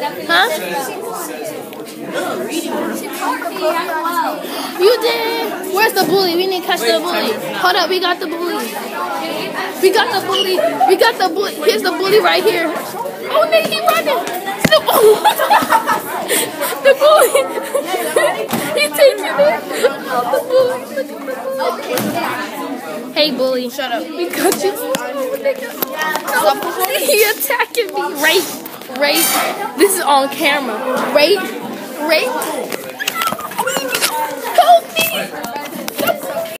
Huh? You did. Where's the bully? We need to catch the bully. Hold up, we got the bully. We got the bully. We got the bully. Here's the bully right here. Oh, Nate, he running. The bully. the bully. He's taking it. The bully. Look at the bully. Hey, bully. Shut up. We got you. No, he attacking me. Right. Right. This is on camera. Help me.